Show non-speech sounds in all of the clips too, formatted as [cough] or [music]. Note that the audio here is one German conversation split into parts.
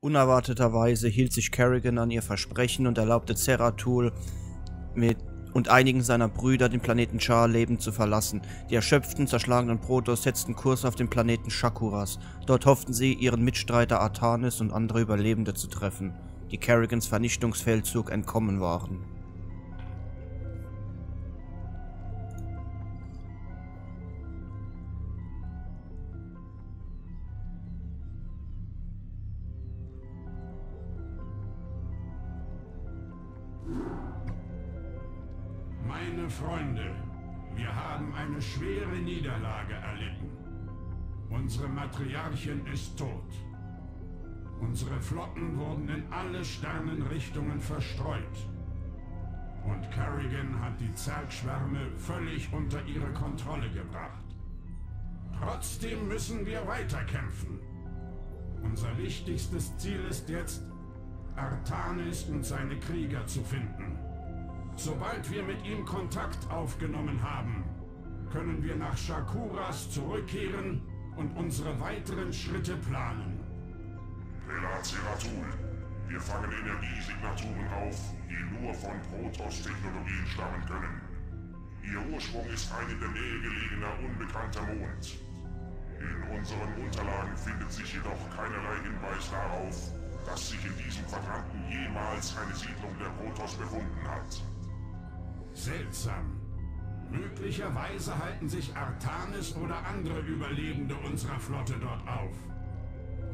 Unerwarteterweise hielt sich Kerrigan an ihr Versprechen und erlaubte Zeratul mit und einigen seiner Brüder den Planeten Char lebend zu verlassen. Die erschöpften, zerschlagenen Protoss setzten Kurs auf den Planeten Shakuras. Dort hofften sie, ihren Mitstreiter Artanis und andere Überlebende zu treffen, die Kerrigans Vernichtungsfeldzug entkommen waren. Matriarchin ist tot. Unsere Flotten wurden in alle Sternenrichtungen verstreut. Und Kerrigan hat die Zergschwärme völlig unter ihre Kontrolle gebracht. Trotzdem müssen wir weiterkämpfen. Unser wichtigstes Ziel ist jetzt, Artanis und seine Krieger zu finden. Sobald wir mit ihm Kontakt aufgenommen haben, können wir nach Shakuras zurückkehren und unsere weiteren Schritte planen. Pelaceratul. Wir fangen Energiesignaturen auf, die nur von Protoss-Technologien stammen können. Ihr Ursprung ist ein in der Nähe gelegener, unbekannter Mond. In unseren Unterlagen findet sich jedoch keinerlei Hinweis darauf, dass sich in diesem Quadranten jemals eine Siedlung der Protoss befunden hat. Seltsam. Möglicherweise halten sich Artanis oder andere Überlebende unserer Flotte dort auf.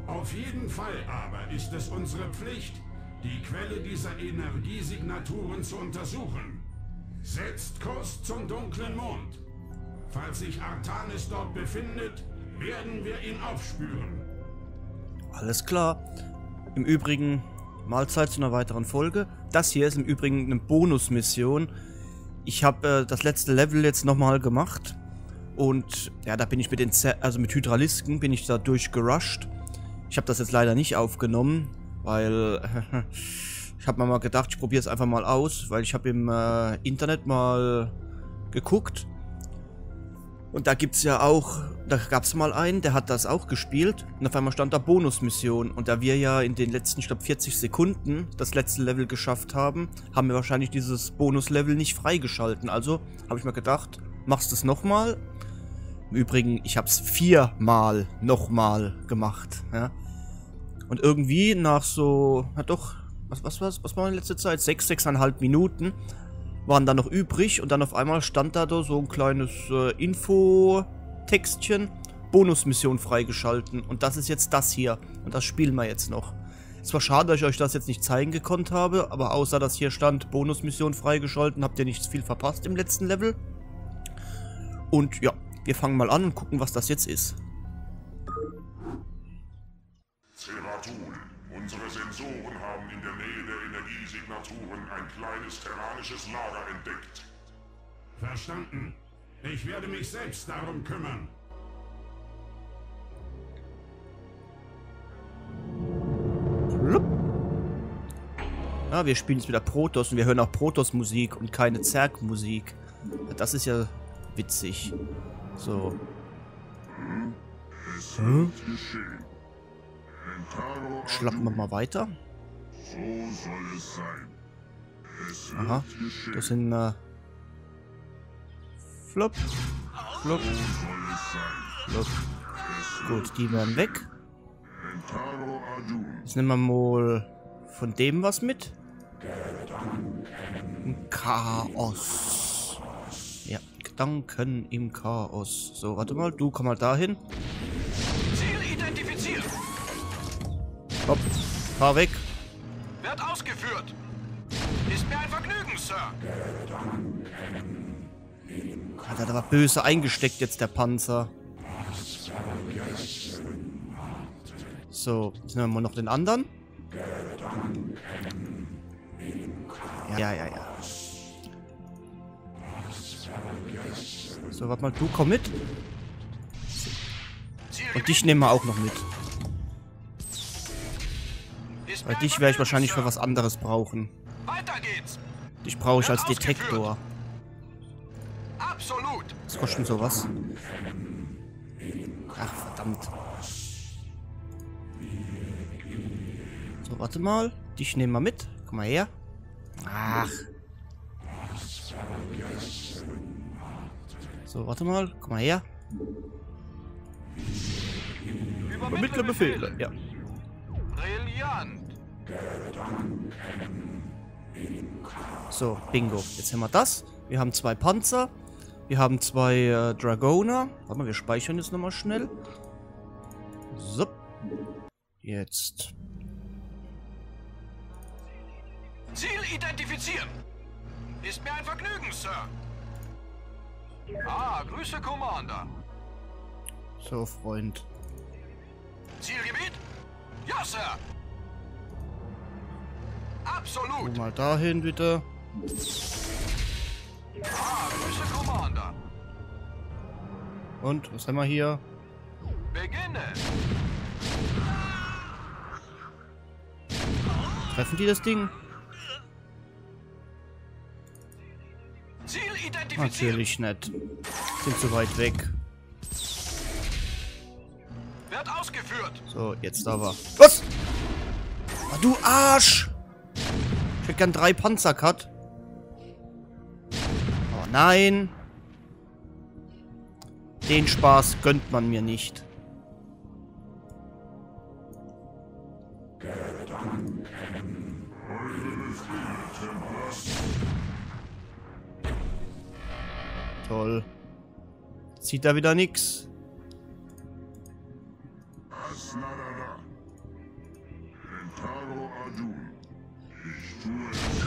Auf jeden Fall aber ist es unsere Pflicht, die Quelle dieser Energiesignaturen zu untersuchen. Setzt Kurs zum dunklen Mond. Falls sich Artanis dort befindet, werden wir ihn aufspüren. Alles klar. Im Übrigen, Mahlzeit zu einer weiteren Folge. Das hier ist im Übrigen eine Bonusmission. Ich habe äh, das letzte Level jetzt nochmal gemacht. Und ja, da bin ich mit den, Z also mit Hydralisken bin ich da durchgerusht. Ich habe das jetzt leider nicht aufgenommen, weil [laughs] ich habe mir mal gedacht, ich probiere es einfach mal aus, weil ich habe im äh, Internet mal geguckt. Und da gibt es ja auch, da gab es mal einen, der hat das auch gespielt. Und auf einmal stand da Bonusmission. Und da wir ja in den letzten, ich glaube 40 Sekunden das letzte Level geschafft haben, haben wir wahrscheinlich dieses Bonuslevel nicht freigeschalten. Also habe ich mir gedacht, machst du es nochmal. Im Übrigen, ich habe es viermal nochmal gemacht. Ja. Und irgendwie nach so, na doch, was, was, was, was war in letzter Zeit? Sechs, sechseinhalb Minuten waren da noch übrig und dann auf einmal stand da so ein kleines äh, Info-Textchen. Bonusmission freigeschalten und das ist jetzt das hier und das spielen wir jetzt noch. Es war schade, dass ich euch das jetzt nicht zeigen gekonnt habe, aber außer dass hier stand Bonusmission freigeschalten, habt ihr nicht viel verpasst im letzten Level. Und ja, wir fangen mal an und gucken, was das jetzt ist. Ceratul. Unsere Sensoren haben in der Nähe der Energiesignaturen ein kleines terranisches Lager entdeckt. Verstanden. Ich werde mich selbst darum kümmern. Ja, wir spielen jetzt wieder Protoss und wir hören auch Protoss-Musik und keine Zerg-Musik. Das ist ja witzig. So. Entaro Schlappen wir mal weiter. So soll es sein. Es wird Aha. Das sind, äh... Flop. Flop. Flop. Gut, die werden weg. Jetzt nehmen wir mal von dem was mit. Ein Chaos. Ja, Gedanken im Chaos. So, warte mal, du komm mal dahin. Ziel identifiziert. Hopp, fahr weg. Wird ausgeführt. Ist mir ein Vergnügen, Sir. Hat er aber böse eingesteckt jetzt, der Panzer. So, jetzt nehmen wir mal noch den anderen. Ja, ja, ja. So, warte mal, du komm mit. Und dich nehmen wir auch noch mit. Weil dich werde ich wahrscheinlich für was anderes brauchen. Weiter geht's. Dich brauche ich als Detektor. Absolut. Was kostet denn sowas? Ach, verdammt. So, warte mal. Dich nehmen wir mit. Komm mal her. Ach. So, warte mal. Komm mal her. Übermittle Befehle. Ja. Brillant. So, bingo. Jetzt haben wir das. Wir haben zwei Panzer. Wir haben zwei äh, Dragoner. Warte mal, wir speichern jetzt nochmal schnell. So. Jetzt. Ziel identifizieren. Ist mir ein Vergnügen, Sir. Ah, Grüße, Commander. So, Freund. Zielgebiet? Ja, Sir. Absolut. mal dahin, bitte. Ah, Grüße, Commander. Und, was haben wir hier? Beginne. Treffen die das Ding? Ziel. Natürlich nicht. Sind zu weit weg. Wird ausgeführt. So, jetzt aber. Was? Ah, du Arsch! Ich hätte gern drei Panzer gehabt. Oh nein. Den Spaß gönnt man mir nicht. Toll. Sieht da wieder nix.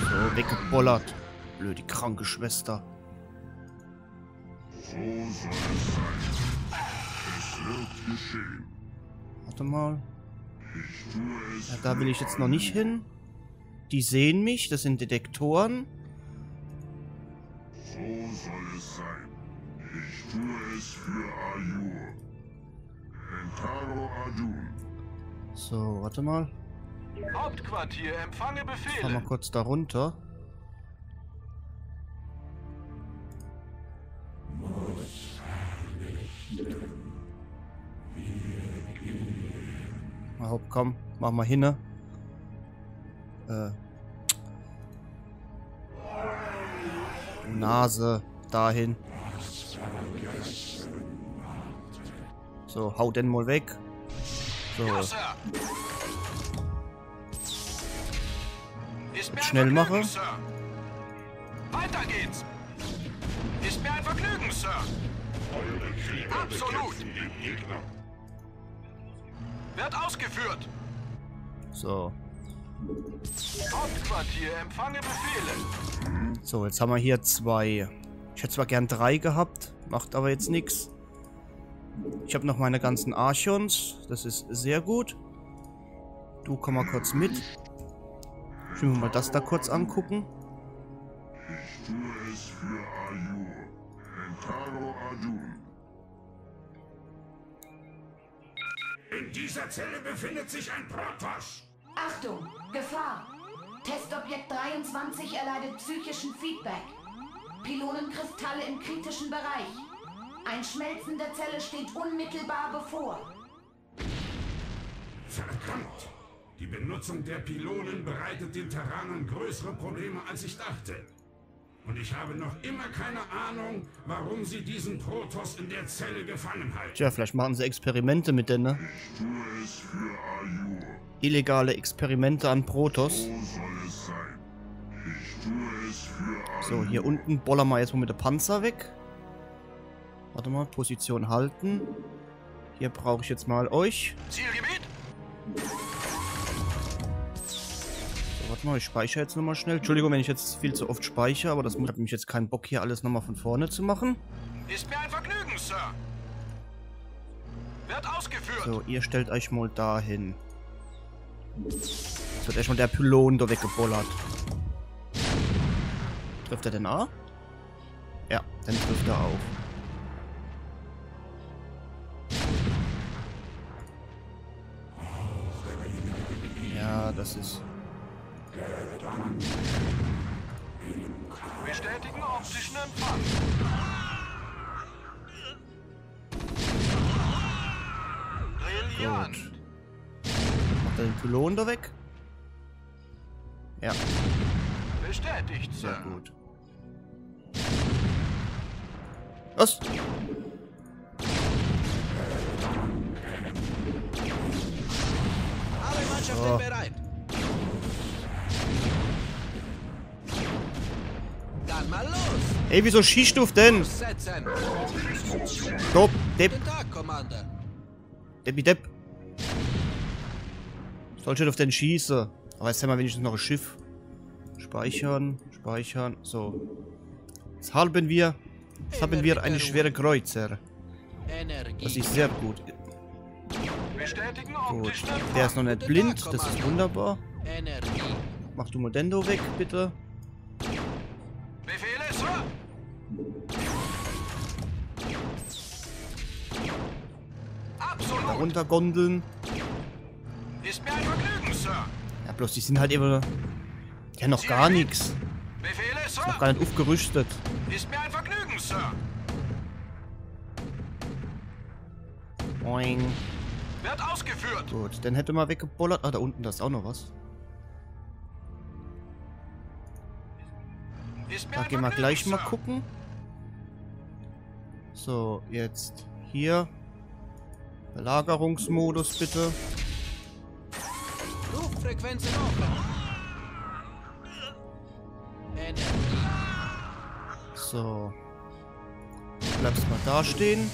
So, weggebollert. Blöde kranke Schwester. So soll es sein. Es wird geschehen. Warte mal. Ich tue es, Ja, da will ich jetzt noch nicht hin. Die sehen mich, das sind Detektoren. so soll es sein. Ich tue es für Ayur. Entaro Arjun. So, warte mal. Hauptquartier, empfange Fahr mal Befehle. kurz da runter. Hopp, komm, mach mal hin. Äh. Nase, dahin. So, hau den mal weg. So, ein schnell mache. Weiter geht's. Ist mir ein Vergnügen, Sir. Eure Krieger Absolut. bekämpfen den Gegner. Wird ausgeführt. so. Hauptquartier, empfange Befehle. So, jetzt haben wir hier zwei. Ich hätte zwar gern drei gehabt, macht aber jetzt nichts. Ich habe noch meine ganzen Archons. Das ist sehr gut. Du komm mal kurz mit. Ich will mir mal das da kurz angucken. Ich tue es für Ayur. Entaro Arjun. In dieser Zelle befindet sich ein Protoss. Achtung, Gefahr! Testobjekt 23 erleidet psychischen Feedback. Pylonenkristalle im kritischen Bereich. Ein Schmelzen der Zelle steht unmittelbar bevor. Verdammt! Die Benutzung der Pylonen bereitet den Terranern größere Probleme, als ich dachte. Und ich habe noch immer keine Ahnung, warum sie diesen Protoss in der Zelle gefangen halten. Tja, vielleicht machen sie Experimente mit denen. ne? Ich tue es für Ayur. Illegale Experimente an Protoss. So soll es sein. Ich tue es für So, hier unten bollern wir jetzt mal mit der Panzer weg. Warte mal, Position halten. Hier brauche ich jetzt mal euch. Zielgebiet? Warte mal, ich speichere jetzt nochmal schnell. Entschuldigung, wenn ich jetzt viel zu oft speichere, aber das hat mich jetzt keinen Bock, hier alles nochmal von vorne zu machen. Ist mir ein Vergnügen, Sir. Wird ausgeführt. So, ihr stellt euch mal dahin. Jetzt wird erstmal der Pylon da weggebollert. Trifft er den A? Ja, dann trifft er auch. Ja, das ist... Bestätigen optischen Empfang. Brillant. Macht er den Pylon da weg? Ja, Bestätigt, sehr Sir. gut. Was? Alle Mannschaften So. bereit. Mal los. Ey, wieso schießt du auf denn? Stopp, Depp. Deppi Depp. Soll schon auf den schießen. Aber jetzt haben wir wenigstens noch ein Schiff. Speichern, speichern. So. Jetzt haben wir. Jetzt haben wir eine schwere Kreuzer. Das ist sehr gut. Gut. Der ist noch nicht blind. Das ist wunderbar. Mach du Modendo weg, bitte. Runtergondeln. Ist mir ein Vergnügen, Sir. Ja, bloß die sind halt immer. Ja, noch gar nichts. Befehle, Noch Sir. gar nicht aufgerüstet. Ist mir ein Vergnügen, Sir. Boing. Wird ausgeführt. Gut, dann hätte mal weggebollert. Ah, da unten, da ist auch noch was. Ist Da gehen wir gleich mal gucken. So, jetzt hier. Belagerungsmodus bitte. Offen. Energie. So. Du bleibst mal da stehen.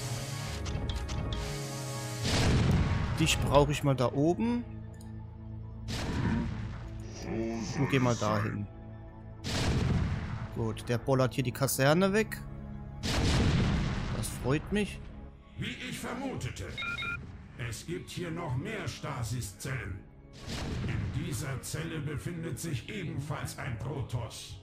Dich brauche ich mal da oben. Du geh mal dahin. Gut, der bollert hier die Kaserne weg. Das freut mich. Wie ich vermutete. Es gibt hier noch mehr Stasiszellen. In dieser Zelle befindet sich ebenfalls ein Protoss.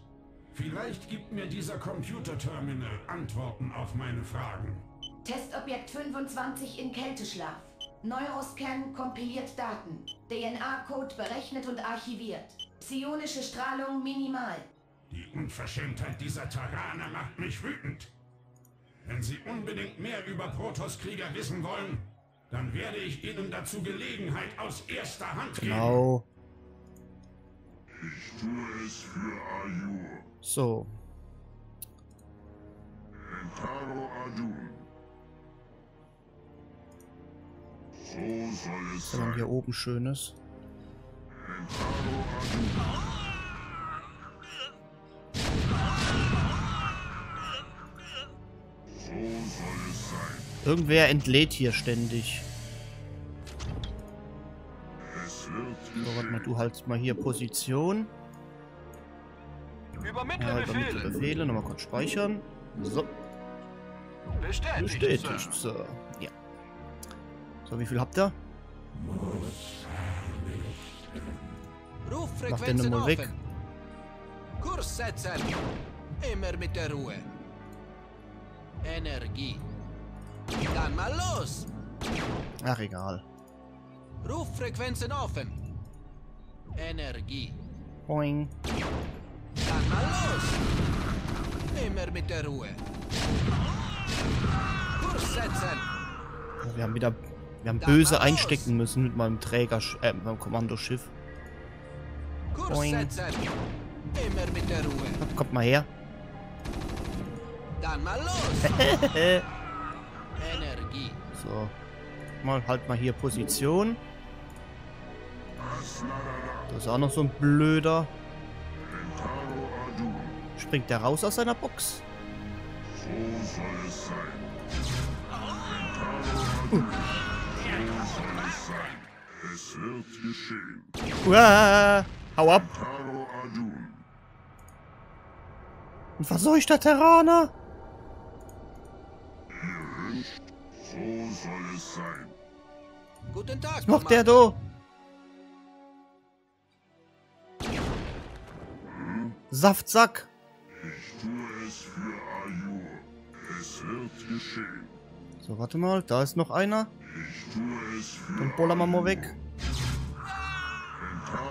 Vielleicht gibt mir dieser Computerterminal Antworten auf meine Fragen. Testobjekt 25 in Kälteschlaf. Neuroscan kompiliert Daten. DNA-Code berechnet und archiviert. Psionische Strahlung minimal. Die Unverschämtheit dieser Terraner macht mich wütend. Wenn Sie unbedingt mehr über Protoss-Krieger wissen wollen, dann werde ich Ihnen dazu Gelegenheit aus erster Hand geben. Genau. Ich tue es für Ayur. So. Entaro Adun. So soll es sein. hier oben Schönes? Entaro Adun. Irgendwer entlädt hier ständig. So, warte mal, du haltst mal hier Position. Übermittle Ja, übermittle Befehle. Befehle. Nochmal kurz speichern. So, Bestätigt, bestätigt. So, ja. So, wie viel habt ihr? Mach den nochmal weg. Kurs setzen. Immer mit der Ruhe. Energie. Dann mal los. Ach, egal. Ruffrequenzen offen. Energie. Boing. Dann mal los. Immer mit der Ruhe. Kurs setzen. Ja, Wir haben wieder... Wir haben Dann böse einstecken müssen mit meinem Träger... Äh, mit meinem Kommandoschiff. Kurs Boing. setzen. Immer mit der Ruhe. Kommt mal her. Dann mal los. [laughs] Energie. So. Mal halt mal hier Position. Da ist auch noch so ein blöder. Springt der raus aus seiner Box? So soll es sein. Es wird geschehen. Uah, hau ab. Ein verseuchter Terraner. So soll es sein. Guten Tag, Was macht der da? Saftsack. Ich tue es für Ayur. Es wird geschehen. So, warte mal. Da ist noch einer. Ich tue es für Den bollern wir mal weg.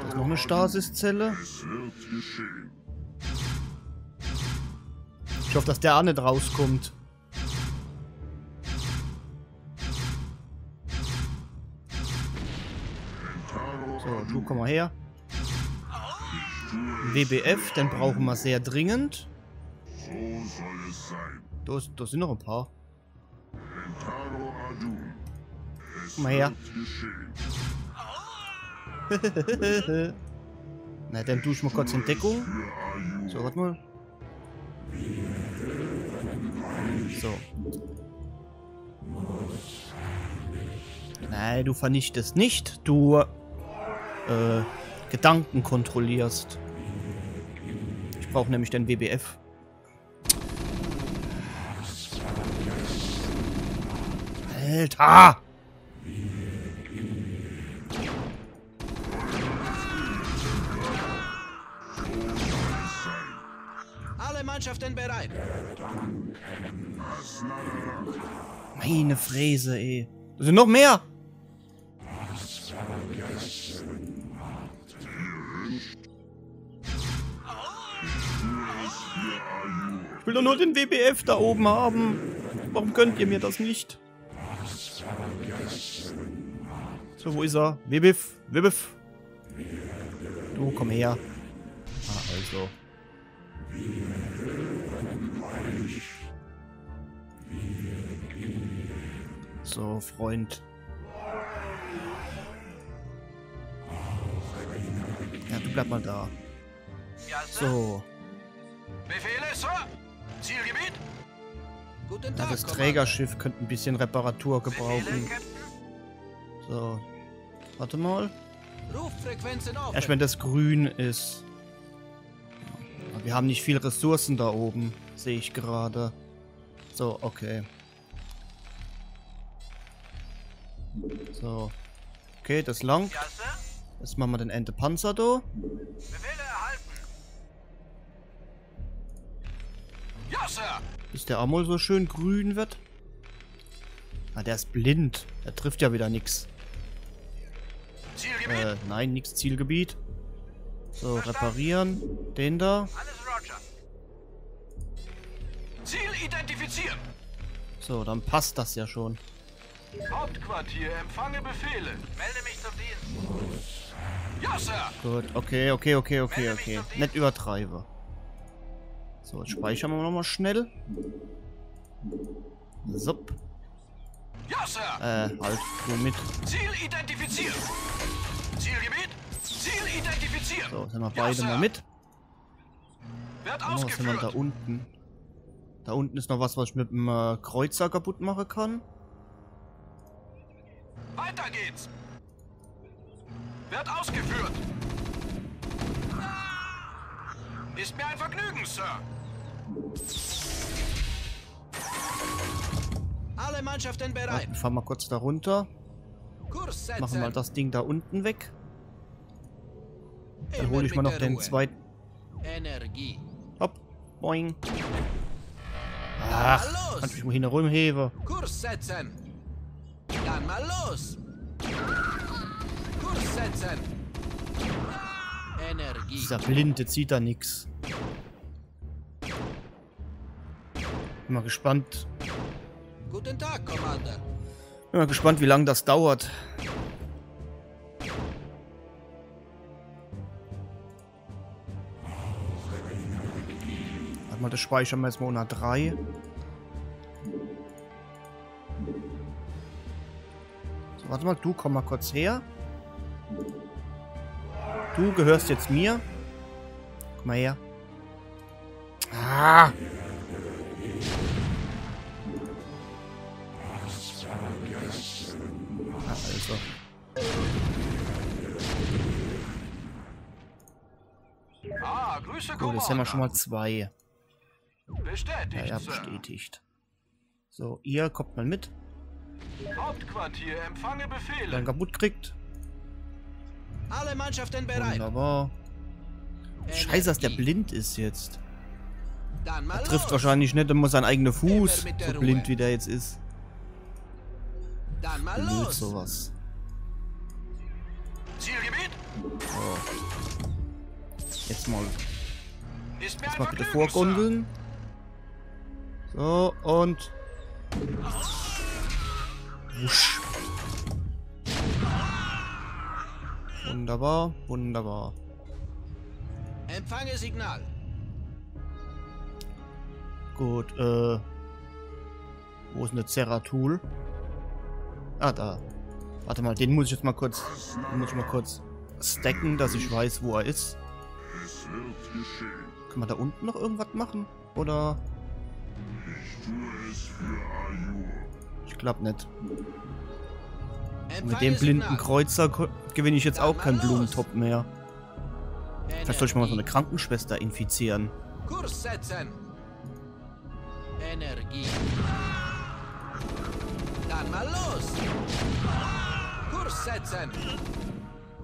Da ist noch eine Stasiszelle. Es wird geschehen. Ich hoffe, dass der auch nicht rauskommt. Komm mal her. WBF, den brauchen wir sehr dringend. So soll es sein. Da, ist- da sind noch ein paar. Komm mal her. [laughs] Na, dann ich mal kurz in Deckung. So, warte mal. So. Nein, du vernichtest nicht. Du äh, Gedanken kontrollierst. Ich brauche nämlich den WBF. Alter! Alle Mannschaften bereit. Meine Fräse, ey. Da sind noch mehr! Ich will doch nur den WBF da oben haben. Warum könnt ihr mir das nicht? So, wo ist er? WBF, WBF. Du, komm her. Ah, also. So, Freund. Ja, du bleib mal da. So. Befehle, Sir. Zielgebiet. Guten Tag, das. Trägerschiff könnte ein bisschen Reparatur gebrauchen. So. Warte mal. Erst wenn das grün ist. Wir haben nicht viel Ressourcen da oben. Sehe ich gerade. So, okay. So. Okay, das langt. Sir. Jetzt machen wir den Ente Panzer da. Befehle Ja, Sir. Bis der Amol so schön grün wird. Ah, der ist blind. Der trifft ja wieder. Zielgebiet. Äh, nein, nix Zielgebiet. So, reparieren. Den da. Alles Roger. Ziel identifizieren. So, dann passt das ja schon. Hauptquartier, empfange Befehle. Melde mich zum Dienst. Ja, Sir. Gut, okay, okay, okay, okay, okay. Nicht übertreibe. So, jetzt speichern wir nochmal schnell. Sup. Ja, Sir. Äh, halt, du mit. Ziel identifizieren. Zielgebiet. Ziel identifizieren. So, sind wir Ja, beide Sir. mal mit. Wird Oh, was haben wir da unten? Da unten ist noch was, was ich mit dem äh, Kreuzer kaputt machen kann. Weiter geht's. Wird ausgeführt. Ist mir ein Vergnügen, Sir. Alle Mannschaften bereit. Warte, fahren wir kurz da runter. Machen wir das Ding da unten weg. Dann hole ich mal noch den zweiten. Energie. Hopp. Boing. Dann Ach, mal los. kann ich mich hin rumheben. Kurs setzen. Dann mal los. Kurs setzen. Energie. Dieser Blinde zieht da nix. Bin mal gespannt. Guten Tag, Commander. Bin mal gespannt, wie lange das dauert. Warte mal, das speichern wir jetzt mal unter 3. So, warte mal, du komm mal kurz her. Du gehörst jetzt mir. Komm mal her. Ah! Ah, Ah, Grüße, Gut, jetzt haben wir schon mal Commander. zwei. Bestätigt, Ja, ja, bestätigt. So, ihr kommt mal mit. Hauptquartier, empfange Befehle. Dann kaputt kriegt. Alle Mannschaften bereit. Wunderbar. Scheiße, dass der blind ist jetzt. Dann mal Er trifft los. wahrscheinlich nicht immer seinen eigenen Fuß. So Ruhe. blind wie der jetzt ist. Dann mal Blöd los. sowas. Zielgebiet. Jetzt mal, jetzt mal bitte vorgondeln. So, und... Wusch. Wunderbar, wunderbar. Empfange Signal. Gut, äh. Wo ist denn der Zeratul? Ah, da. Warte mal, den muss ich jetzt mal kurz. Den muss ich mal kurz stacken, dass ich weiß, wo er ist. Es wird geschehen. Kann man da unten noch irgendwas machen? Oder. Ich tue es für Ayur. Ich glaube nicht. Mit dem blinden. Kreuzer gewinne ich jetzt auch keinen. Blumentop mehr. Vielleicht soll ich mal so eine. Krankenschwester infizieren. Kurs setzen. Energie. Dann mal los. Kurs setzen.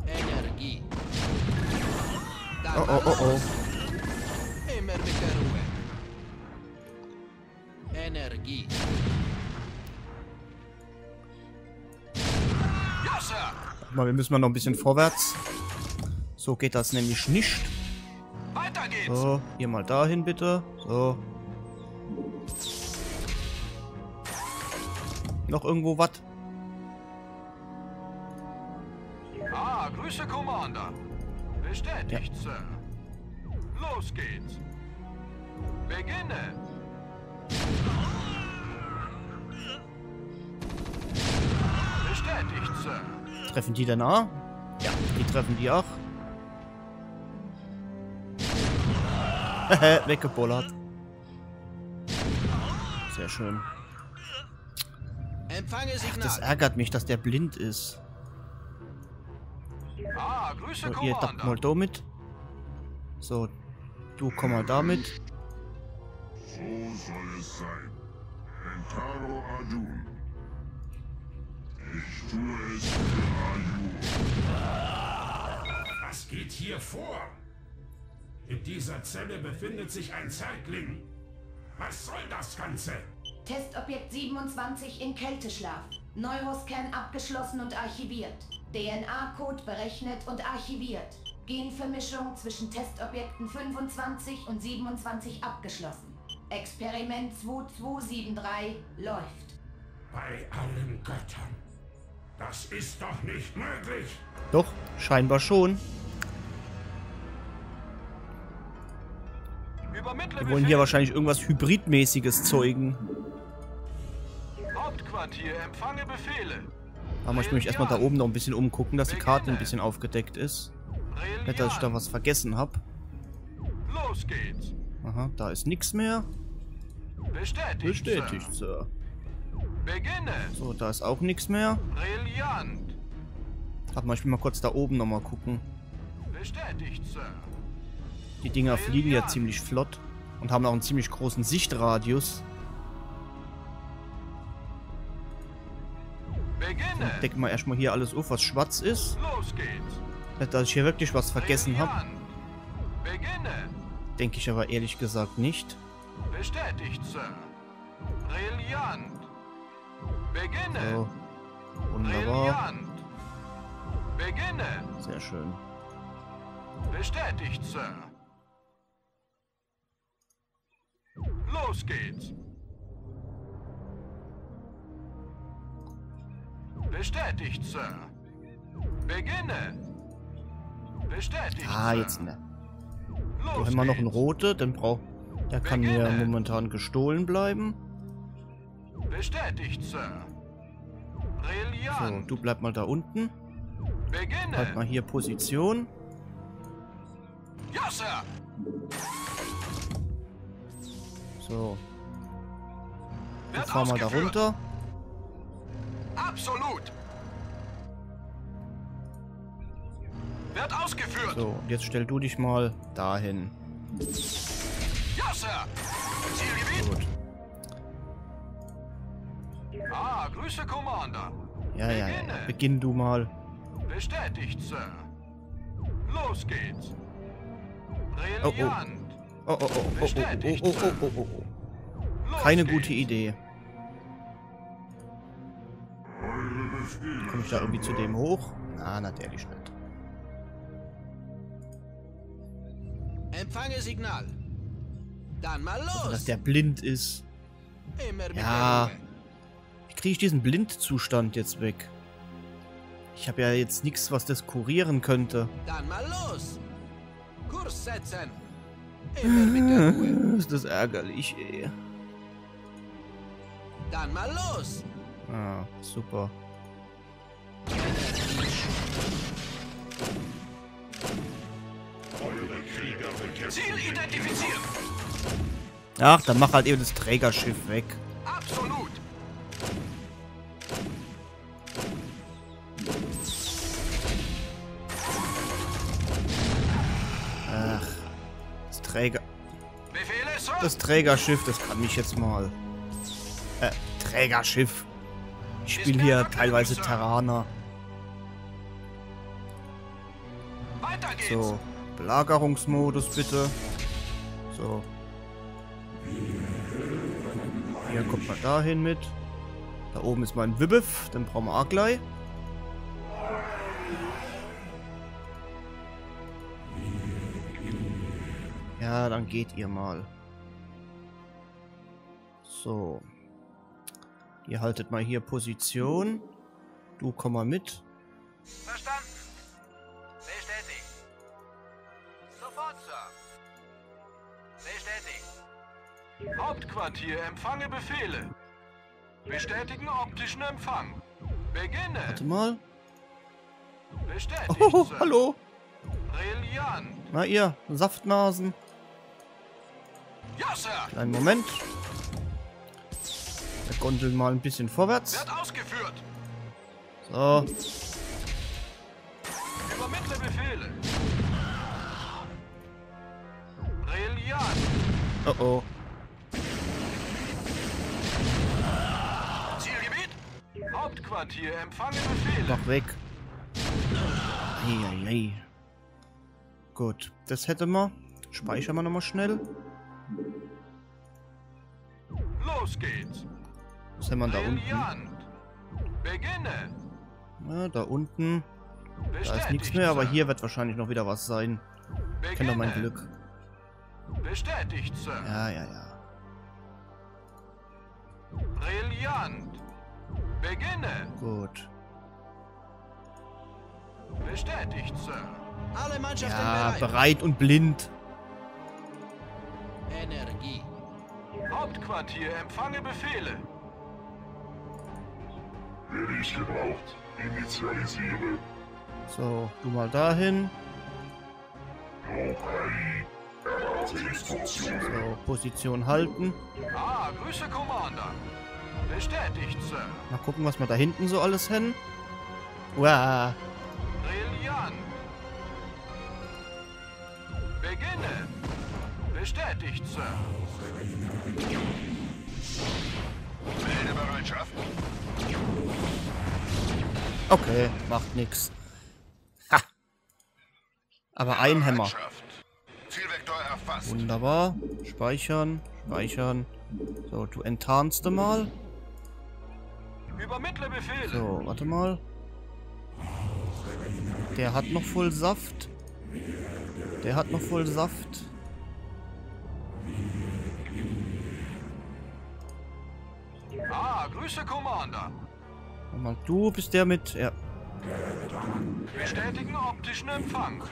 Energie. Oh, mal oh, oh, oh. Energie. Ja, Sir. Aber wir müssen mal noch ein bisschen vorwärts. So geht das nämlich nicht. Weiter geht's. So, hier mal dahin bitte. So. Noch irgendwo was? Bestätigt, Sir. Los geht's. Beginne. Bestätigt, Sir. Treffen die denn auch? Ja, die treffen die auch. [laughs] Weggebollert. Sehr schön. Empfange Das ärgert mich, dass der blind ist. Ah, Grüße, So, ihr da mal damit. So, du komm mal damit. So soll es sein. Entaro Arjun. Ich tue es für Ayur. Was geht hier vor? In dieser Zelle befindet sich ein Zergling. Was soll das Ganze? Testobjekt 27 in Kälteschlaf. Neuroscan abgeschlossen und archiviert. DNA-Code berechnet und archiviert. Genvermischung zwischen Testobjekten 25 und 27 abgeschlossen. Experiment 2273 läuft. Bei allen Göttern. Das ist doch nicht möglich. Doch, scheinbar schon. Wir wollen hier wahrscheinlich irgendwas Hybridmäßiges zeugen. Hauptquartier, empfange Befehle. Aber ich möchte erstmal da oben noch ein bisschen umgucken, dass die Karte ein bisschen aufgedeckt ist. Nicht, dass ich da was vergessen habe. Los geht's. Aha, da ist nichts mehr. Bestätigt. Bestätigt, Sir. Beginne. So, da ist auch nichts mehr. Brillant. Warte mal, ich will mal kurz da oben nochmal gucken. Bestätigt, Sir. Die Dinger fliegen ja ziemlich flott und haben auch einen ziemlich großen Sichtradius. Beginne. Decken wir erstmal hier alles auf, was schwarz ist. Los geht's. Nicht, dass ich hier wirklich was vergessen habe. Denke ich aber ehrlich gesagt nicht. Bestätigt, Sir. Brillant. Beginne. So. Wunderbar. Beginne. Sehr schön. Bestätigt, Sir. Los geht's. Bestätigt, Sir. Beginne. Bestätigt, Ah, jetzt ne. Da haben wir noch einen rote, den braucht. Der kann mir Beginne. momentan gestohlen bleiben. Bestätigt, Sir. So, Brillant. du bleib mal da unten. Beginne. Halt mal hier Position. Ja, Sir. So, Wird fahren mal da runter. Absolut. Wird ausgeführt. So, und jetzt stell du dich mal dahin. Ja, Sir. Zielgebiet. Gut. Ah, Grüße, Commander. Ja, ja, ja. Beginn du mal. Bestätigt, Sir. Los geht's. oh. Brillant. Oh, oh, oh, oh, oh, oh, Bestätigt, oh, Sir. oh, oh, oh. Los Keine gute Idee. Ich da irgendwie zu dem hoch? Na, natürlich nicht. Empfange Signal. Dann mal Dass los. der blind ist. Ja. Wie kriege ich diesen Blindzustand jetzt weg? Ich habe ja jetzt nichts, was das kurieren könnte. Dann mal los. Kurs setzen. [laughs] Ist das ärgerlich, ey. Dann mal los. Ah, super. Ziel identifiziert. Ach, dann mach halt eben das Trägerschiff weg. Absolut. Ach, das Träger... Das Trägerschiff, das kann mich jetzt mal... Äh, Trägerschiff. Ich spiele hier teilweise Terraner. So, Belagerungsmodus bitte. So. Hier kommt man dahin mit. Da oben ist mein Wibbif, den brauchen wir auch gleich. Ja, dann geht ihr mal. So. Ihr haltet mal hier Position. Du komm mal mit. Verstanden. Hauptquartier, empfange Befehle. Bestätigen optischen Empfang. Beginne. Warte mal. Bestätigt, Oh, Sir. hallo. Brillant. Na ihr, Saftnasen. Ja, Sir. Einen Moment. Wir gondeln mal ein bisschen vorwärts. Wird ausgeführt. So. Übermittle Befehle. Brillant. Oh oh. Zielgebiet? Hauptquartier, empfange Befehle. Mach weg. Eieiei. Gut, das hätte wir. Speichern wir nochmal schnell. Los geht's. Was haben wir da unten? Brillant. Beginne. Ja, da unten. Da ist nichts mehr, aber hier wird wahrscheinlich noch wieder was sein. Ich kenne doch mein. Glück. Bestätigt, Sir. Ja, ja, ja. Brillant. Beginne. Gut. Bestätigt, Sir. Alle Mannschaften Ja, bereit. bereit und blind. Energie. Hauptquartier, empfange Befehle. Werde ich gebraucht. Initialisiere. So, du mal dahin. Okay. So, Position halten. Ah, Grüße, Commander. Bestätigt, Sir. Mal gucken, was wir da hinten so alles hin. Uah. Brillant. Beginne. Bestätigt, Sir. Meldebereitschaft. Okay, macht nix. Ha. Aber ein Hämmer. Wunderbar. Speichern, speichern. So, du enttarnst mal. Übermittle Befehle. So, warte mal. Der hat noch voll Saft. Der hat noch voll Saft. Ah, Grüße, Commander. Mal, du bist der mit. Ja. Bestätigen optischen Empfang. Mal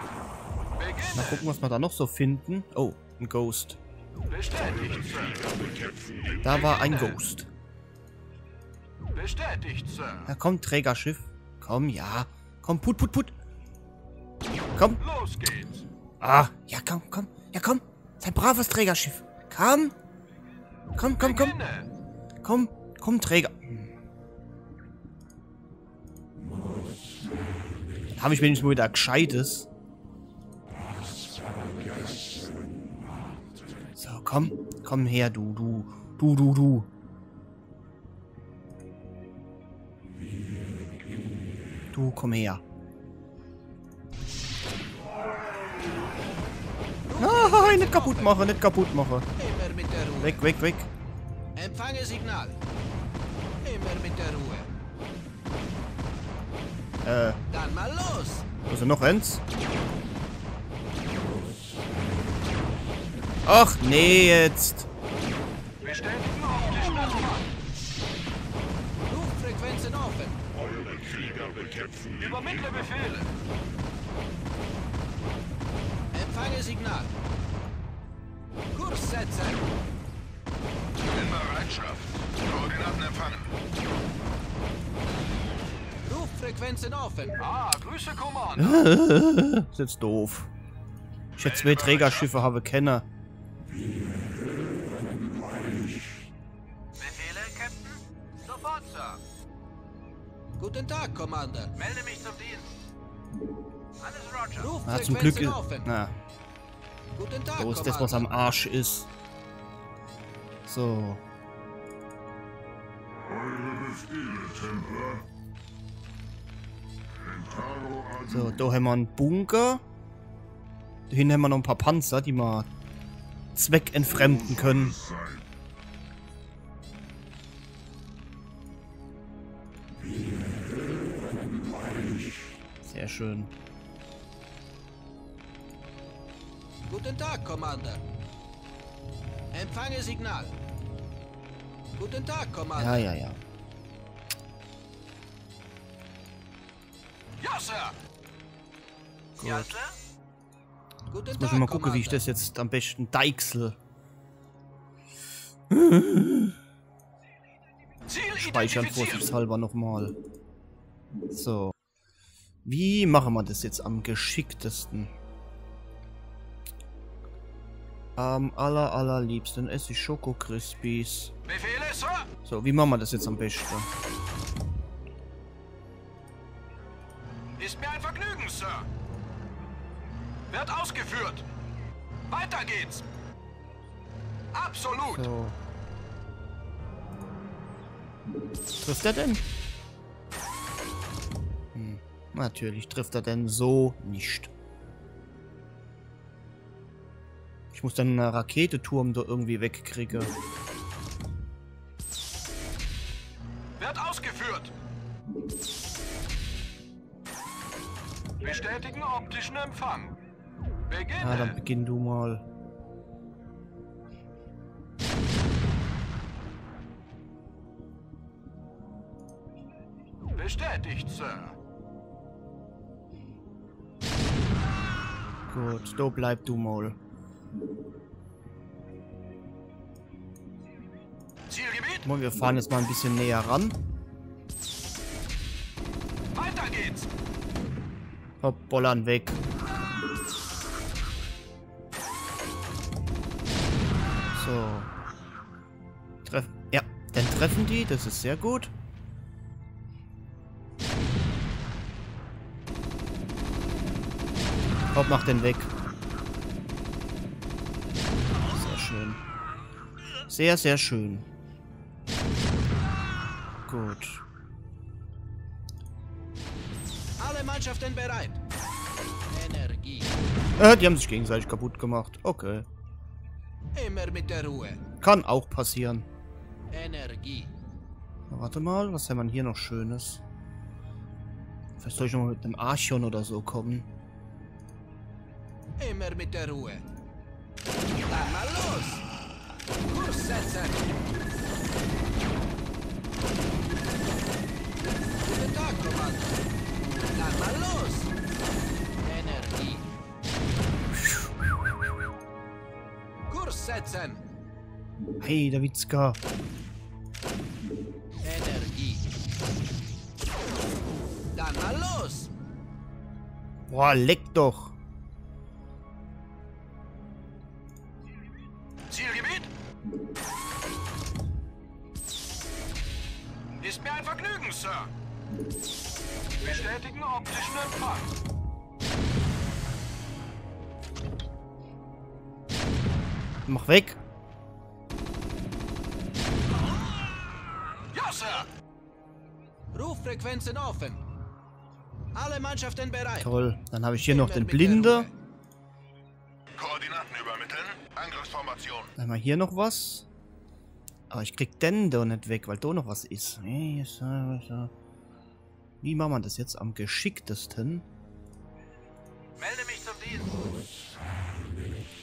Beginne. gucken, was wir da noch so finden. Oh, ein Ghost. Bestätigt, Sir. Da war ein Ghost. Bestätigt, Sir. Ja, komm, Trägerschiff. Komm, ja. Komm, put, put, put. Komm. Los geht's. Ah, ja, komm, komm. Ja, komm. Sein braves Trägerschiff. Komm. Komm, komm, komm. Komm, komm, Träger. Habe ich wenigstens mal wieder Gescheites. So, komm. Komm her, du, du. Du, du, du. Du, komm her. Nein, nicht kaputt machen, nicht kaputt machen. Immer mit der Ruhe. Weg, weg, weg. Empfange Signal. Immer mit der Ruhe. Äh, Dann mal los. wo ist denn noch eins? Ach, nee, jetzt. Bestätigen optischen Empfang. Luftfrequenzen bekämpfen Übermittle Befehle. Empfange Signal. Kurs setzen. In Bereitschaft. Koordinaten empfangen. Ruffrequenzen offen. Ah, Grüße, Commander. [laughs] ist jetzt doof. Ich hätte zwei Trägerschiffe habe kennen. Guten Tag, Commander. Melde mich zum Dienst. Alles Roger. Na, zum Glück. Na, Guten Tag, so ist das, was am Commander. Arsch ist. So. Eure Befehle, Templer. Entaro ad So, da haben wir einen Bunker. Da hinten haben wir noch ein paar Panzer, die wir zweckentfremden können. Sehr schön. Guten Tag, Commander. Empfange Signal. Guten Tag, Commander. Ja, ja, ja. Ja, Sir. Ja, Sir? Guten Jetzt Tag, muss ich mal gucken, wie ich Commander. das jetzt am besten deichsel. Speichern vorsichtshalber nochmal. So. Wie machen wir das jetzt am geschicktesten? Am aller allerliebsten esse ich Schoko Crispies. Befehle, Sir? So, wie machen wir das jetzt am besten? Ist mir ein Vergnügen, Sir. Wird ausgeführt. Weiter geht's. Absolut. So. Trifft er denn? Natürlich trifft er denn so nicht. Ich muss dann einen Raketeturm da irgendwie wegkriegen. Wird ausgeführt. Bestätigen optischen Empfang. Beginne. Ah, dann beginn du mal. Bestätigt, Sir. Gut, da bleib du mal. Zielgebiet, Mal, wir fahren jetzt mal ein bisschen näher ran. weiter geht's. Hopp, Bollern weg. So. Treff. Ja, dann treffen die, das ist sehr gut. Hopp, mach den weg. Sehr schön. Sehr, sehr schön. Gut. Alle Mannschaften bereit. Energie. Äh, die haben sich gegenseitig kaputt gemacht. Okay. Immer mit der Ruhe. Kann auch passieren. Energie. Na, Warte mal, was haben wir hier noch Schönes? Vielleicht soll ich noch mal mit einem Archon oder so kommen. Immer mit der Ruhe. Dann mal los. Kurs setzen. Guten Tag, Commander. Dann mal los. Energie. Kurs setzen. Hey, der Witzka. Energie. Dann mal los. Boah, leck doch. Optischen Empfang. Mach weg. Ja, Sir. Ruffrequenzen offen. Alle Mannschaften bereit. Toll. Dann habe ich hier noch den Blinde. Koordinaten übermitteln. Angriffsformation. Wir hier noch was. Aber ich krieg den da nicht weg, weil da noch was ist. Nee, so, so. Wie machen wir das jetzt am geschicktesten? Melde mich zum Dienst.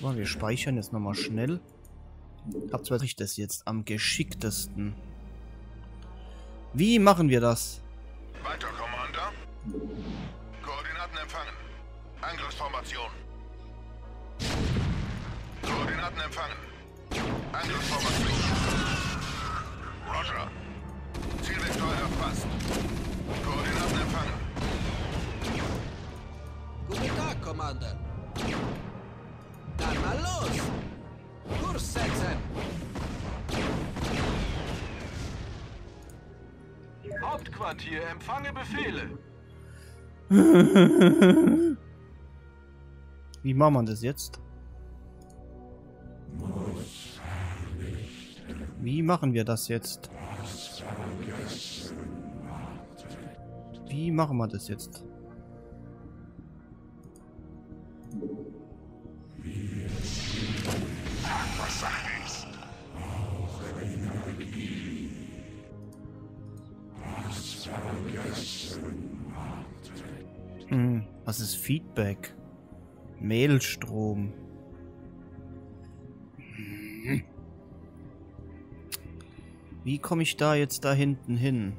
Mal, wir speichern jetzt nochmal schnell. Hab zwar nicht das jetzt am geschicktesten. Wie machen wir das? Weiter, Commander. Koordinaten empfangen. Angriffsformation. empfangen. Angriffsformation. Roger. Zielvektor erfasst. Koordinaten Guten Tag, Commander. Dann mal los! Kurs setzen! Hauptquartier, empfange Befehle. [laughs] Wie machen wir das jetzt? Wie machen wir das jetzt? Wie machen wir das jetzt? Was ist Feedback? Mailstrom. Wie komme ich da jetzt da hinten hin?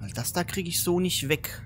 Weil das da kriege ich so nicht weg.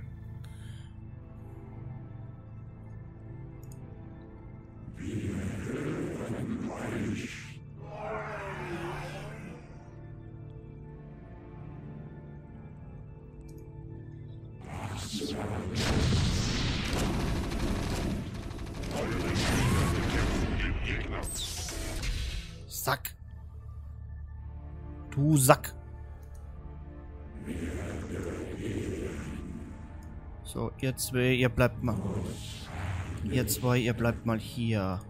Zwei, ihr bleibt mal. Ihr zwei, ihr bleibt mal hier.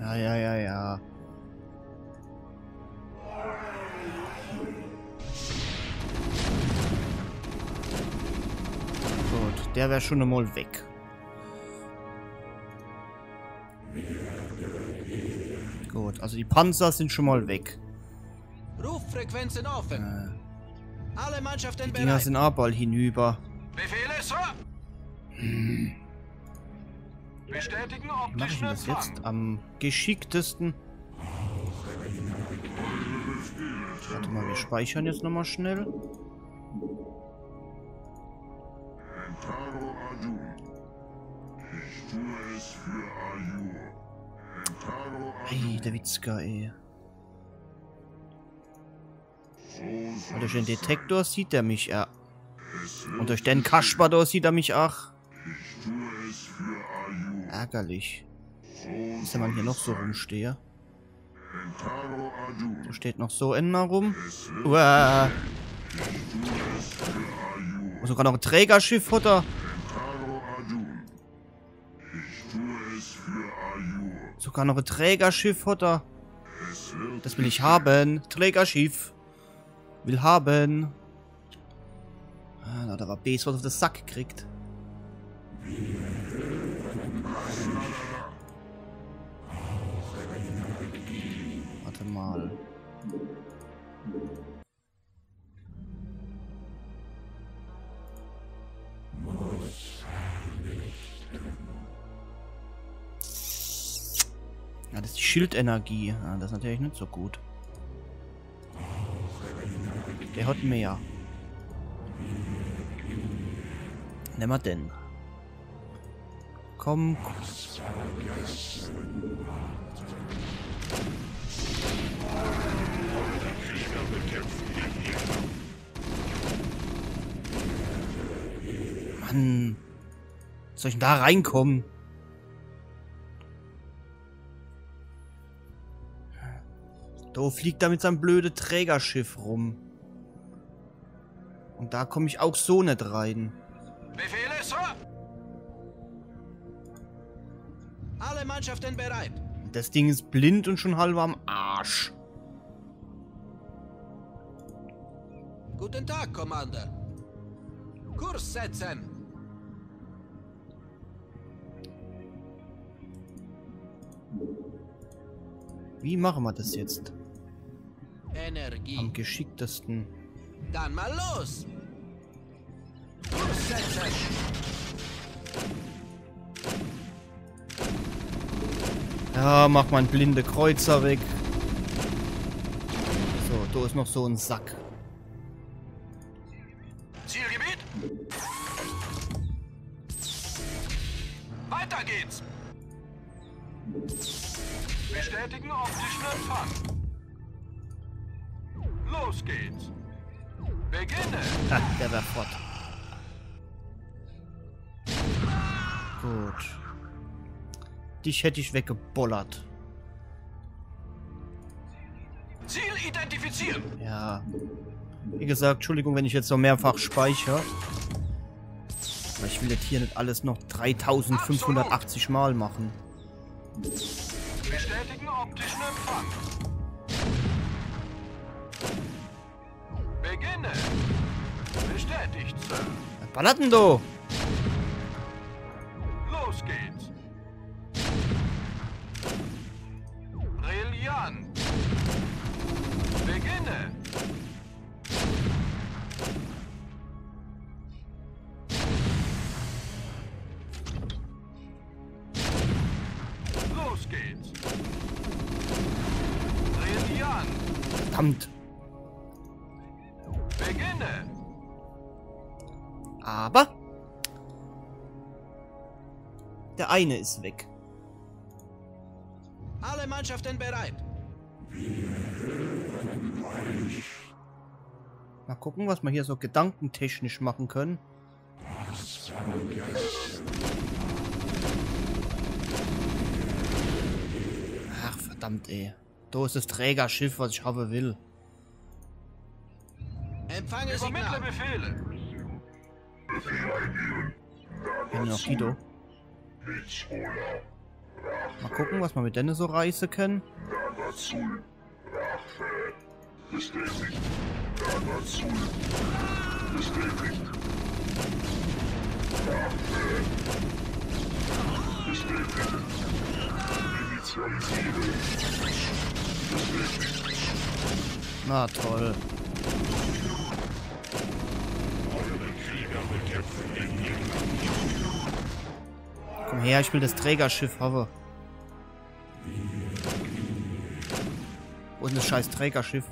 Ja, ja, ja, ja. Gut, der wäre schon einmal weg. Gut, also die Panzer sind schon mal weg. Ruffrequenzen offen. Alle Mannschaften Die Dinger bereit. sind bald hinüber. Befehle, Sir. Bestätigen mache ich optischen denn das jetzt am geschicktesten? Warte mal, wir speichern jetzt nochmal schnell. Entaro Ajun. Ich tue es für Ayur. Entaro Ey, der Witzka, ey. Und durch den Detektor sieht er mich, ja. Und durch den da sieht er mich auch. Ärgerlich. Was wenn man hier noch so rumstehe? Da steht noch so einer rum. Uah. Und sogar noch ein Trägerschiff hat. Sogar noch ein Trägerschiff hat. Das will ich haben. Trägerschiff. Will haben. Ah, da war Bs, was auf den Sack kriegt. Warte mal. Ja, das ist die Schildenergie. Ja, das ist natürlich nicht so gut. Der hat mehr. Nimm mal den. Komm. Mann. Soll ich denn da reinkommen? Da fliegt er mit seinem blöden Trägerschiff rum. Und da komme ich auch so nicht rein. Befehle, Sir. Alle Mannschaften bereit. Das Ding ist blind und schon halb am Arsch. Guten Tag, Commander. Kurs setzen. Wie machen wir das jetzt? Energie. Am geschicktesten. Dann mal los. Ja, mach mal einen blinde Kreuzer weg. So, da ist noch so ein Sack. Zielgebiet? Weiter geht's! Bestätigen optischen Empfang. Los geht's! Beginne! Ha, der wäre fort. Gut. Dich hätte ich weggebollert. Ziel identifizieren! Ja. Wie gesagt, Entschuldigung, wenn ich jetzt noch mehrfach speichere. Aber ich will jetzt hier nicht alles noch 3580 Mal machen. Bestätigen optischen Empfang. Bestätigt, eine ist weg. Alle Mannschaften bereit. Mal gucken, was wir hier so gedankentechnisch machen können. Ach, verdammt, ey. Da ist das Trägerschiff, was ich haben will. Empfange Übermittle Signal. Befehle! Hier noch Guido. Mal gucken, was wir mit denen so reißen können. Na toll. Komm her, ich will das Trägerschiff. Wo ist das scheiß Trägerschiff?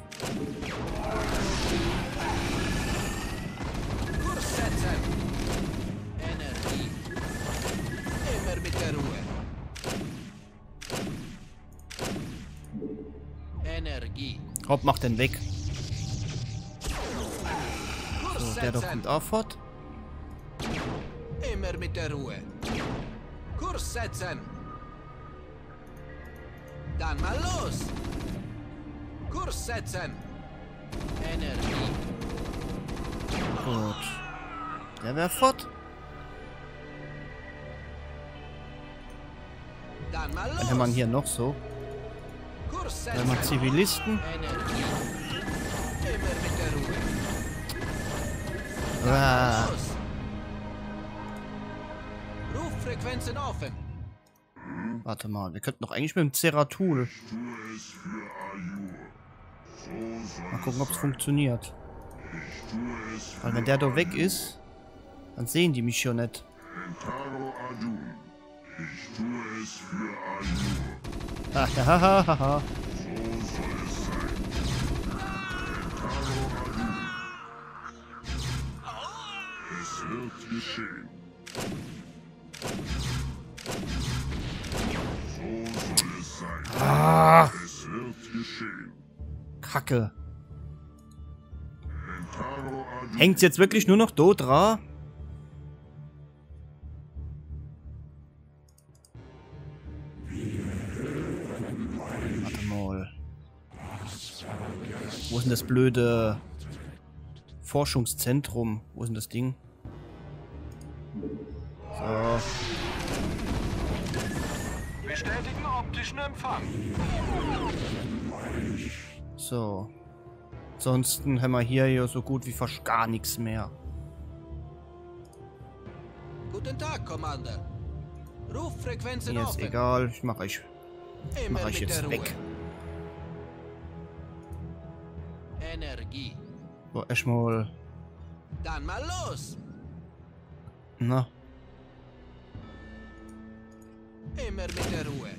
Kurs setzen. Energie. Immer mit der Ruhe. Energie. Hopp, mach den weg. So, der doch kommt auch fort. Immer mit der Ruhe. Setzen. Dann mal los. Kurs setzen. Energie. Gut. Der wäre fort. Dann mal los. Haben wir hier noch so. Kurs Dann haben wir setzen. Zivilisten. Energie. Immer mit der Ruhe. Ah, Los. Ruffrequenzen offen. warte mal, wir könnten doch eigentlich mit dem Ceratul. Mal gucken, ob es funktioniert. Weil wenn der da weg ist, dann sehen die mich schon nicht. Ah, ha, ha, ha, ha. Ah, Kacke. Hängt's jetzt wirklich nur noch do dran? Warte mal. Wo ist denn das blöde Forschungszentrum? Wo ist denn das Ding? So. Bestätigen optischen Empfang. So. Ansonsten haben wir hier ja so gut wie fast gar nichts mehr. Guten Tag, Commander. Ruffrequenzen Hier ist offen. egal. Ich mache ich, Immer mach der jetzt weg. Energie. So, erstmal. Dann mal los. Na. Immer mit der Ruhe.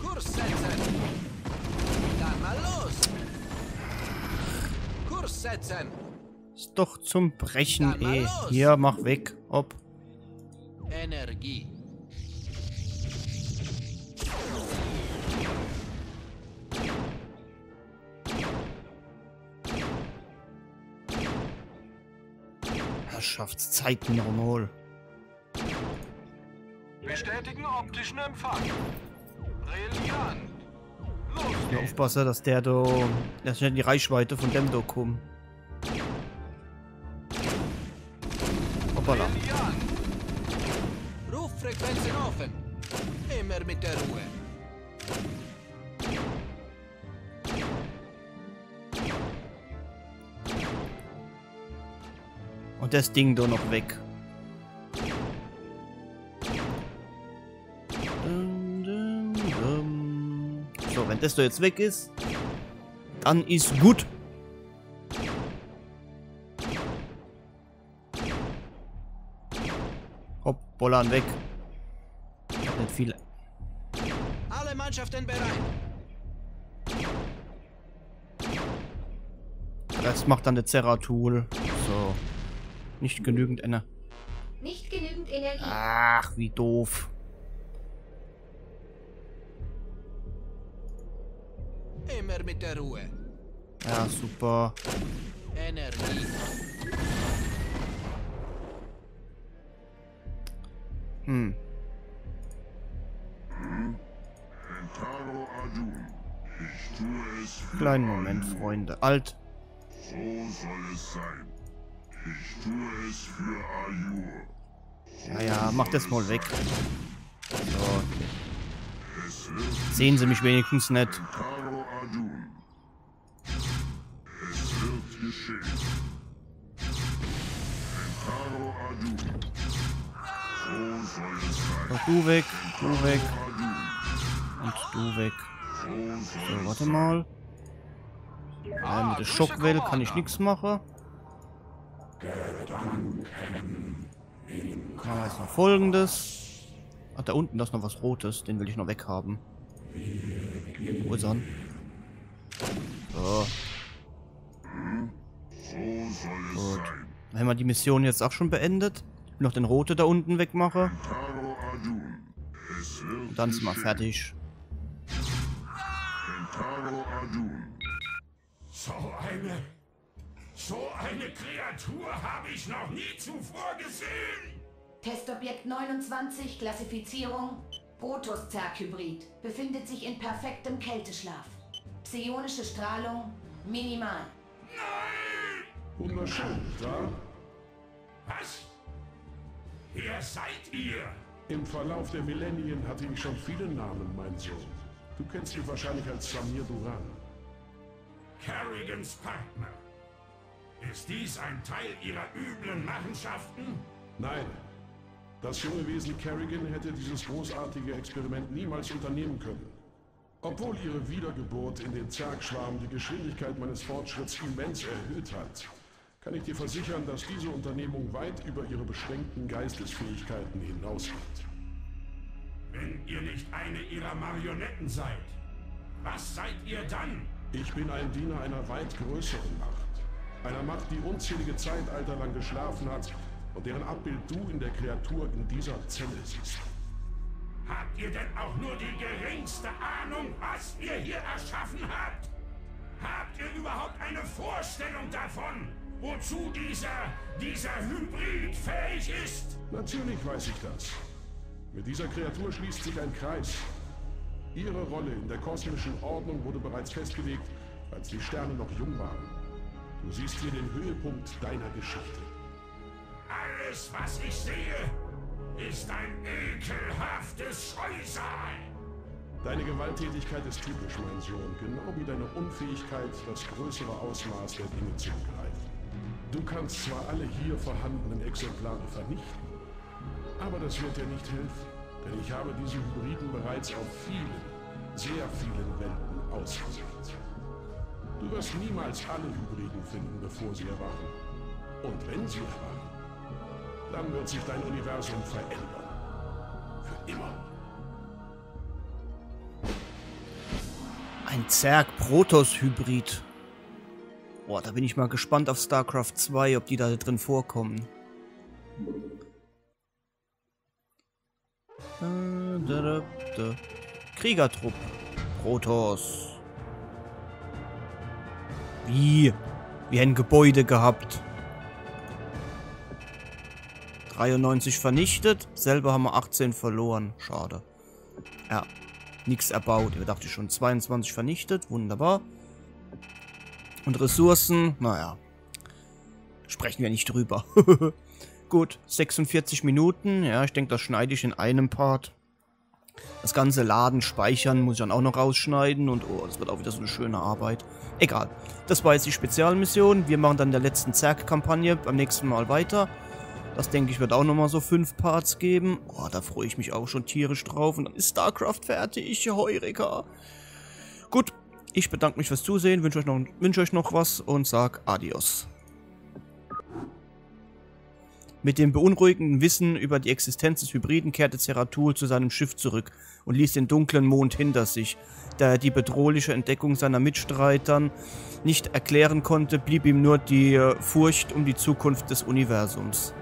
Kurs setzen. Dann mal los. freisetzen. Ist doch zum Brechen, Dann eh. Hier, mach weg. Ob. Energie. Herrschaftszeiten normal. Bestätigen optischen Empfang. Brillant. Los Ja, aufpassen, dass der da. ich nicht in die Reichweite von dem da kommt. Hoppala. Ruffrequenzen offen. Immer mit der Ruhe. Und das Ding da noch weg. Da jetzt weg ist, dann ist gut. Hopp, Bollern weg. Ich hab nicht viel. Alle Mannschaften bereit. Das macht dann der Zeratul. So. Nicht genügend Enne. Nicht genügend Energie. Ach, wie doof. Immer mit der Ruhe. Ja, super. Energie. Hm. Entaro Adun. Ich tue es für Kleinen Moment, Freunde. Alt. So soll es sein. Ich tue es für Ayur. Ja, ja, mach das mal weg. So. Sehen Sie mich wenigstens nicht. Doch du weg, du weg und du weg. So warte mal. Ja, mit der Schockwelle kann ich nichts machen. Wir jetzt noch folgendes. Ach, da unten ist noch was Rotes. Den will ich noch weghaben. Wo ist er? So, Gut. dann haben wir die Mission jetzt auch schon beendet. Noch den Rote da unten wird Und dann sind geschehen. fertig. So eine. So eine Kreatur habe ich noch nie zuvor gesehen. Testobjekt 29, Klassifizierung Protoss-Zerg-Hybrid. Befindet sich in perfektem Kälteschlaf. Psionische Strahlung minimal. Wunderschön, da? Was? Wer seid ihr? Im Verlauf der Millennien hatte ich schon viele Namen, mein Sohn. Du kennst mich wahrscheinlich als Samir Duran. Kerrigans Partner. Ist dies ein Teil ihrer üblen Machenschaften? Nein, das junge Wesen Kerrigan hätte dieses großartige Experiment niemals unternehmen können. Obwohl ihre Wiedergeburt in den Zergschwarm die Geschwindigkeit meines Fortschritts immens erhöht hat, kann ich dir versichern, dass diese Unternehmung weit über ihre beschränkten Geistesfähigkeiten hinausgeht. Wenn ihr nicht eine ihrer Marionetten seid, was seid ihr dann? Ich bin ein Diener einer weit größeren Macht. Einer Macht, die unzählige Zeitalter lang geschlafen hat und deren Abbild du in der Kreatur in dieser Zelle siehst. Habt ihr denn auch nur die geringste Ahnung, was ihr hier erschaffen habt? Habt ihr überhaupt eine Vorstellung davon, wozu dieser, dieser Hybrid fähig ist? Natürlich weiß ich das. Mit dieser Kreatur schließt sich ein Kreis. Ihre Rolle in der kosmischen Ordnung wurde bereits festgelegt, als die Sterne noch jung waren. Du siehst hier den Höhepunkt deiner Geschichte. Alles, was ich sehe, ist ein ekelhaftes Scheusal. Deine Gewalttätigkeit ist typisch, mein Sohn, genau wie deine Unfähigkeit, das größere Ausmaß der Dinge zu begreifen. Du kannst zwar alle hier vorhandenen Exemplare vernichten, aber das wird dir nicht helfen, denn ich habe diese Hybriden bereits auf vielen, sehr vielen Welten ausgesetzt. Du wirst niemals alle Hybriden finden, bevor sie erwachen. Und wenn sie erwachen, dann wird sich dein Universum verändern. Für immer. Ein Zerg-Protoss-Hybrid. Boah, da bin ich mal gespannt auf StarCraft 2, ob die da drin vorkommen. Kriegertrupp. Protoss. Wie? Wie ein Gebäude gehabt. 93 vernichtet. Selber haben wir 18 verloren. Schade. Ja. Nichts erbaut. Ich dachte schon 22 vernichtet. Wunderbar. Und Ressourcen, naja. Sprechen wir nicht drüber. [laughs] Gut, 46 Minuten. Ja, ich denke, das schneide ich in einem Part. Das ganze Laden, Speichern muss ich dann auch noch rausschneiden. Und oh, das wird auch wieder so eine schöne Arbeit. Egal. Das war jetzt die Spezialmission. Wir machen dann der letzten Zerg-Kampagne beim nächsten Mal weiter. Das denke ich wird auch nochmal so fünf Parts geben. Oh, da freue ich mich auch schon tierisch drauf. Und dann ist StarCraft fertig. Heureka. Gut, ich bedanke mich fürs Zusehen, wünsche euch, noch, euch noch was und sag Adios. Mit dem beunruhigenden Wissen über die Existenz des Hybriden kehrte Zeratul zu seinem Schiff zurück und ließ den dunklen Mond hinter sich. Da er die bedrohliche Entdeckung seiner Mitstreitern nicht erklären konnte, blieb ihm nur die Furcht um die Zukunft des Universums.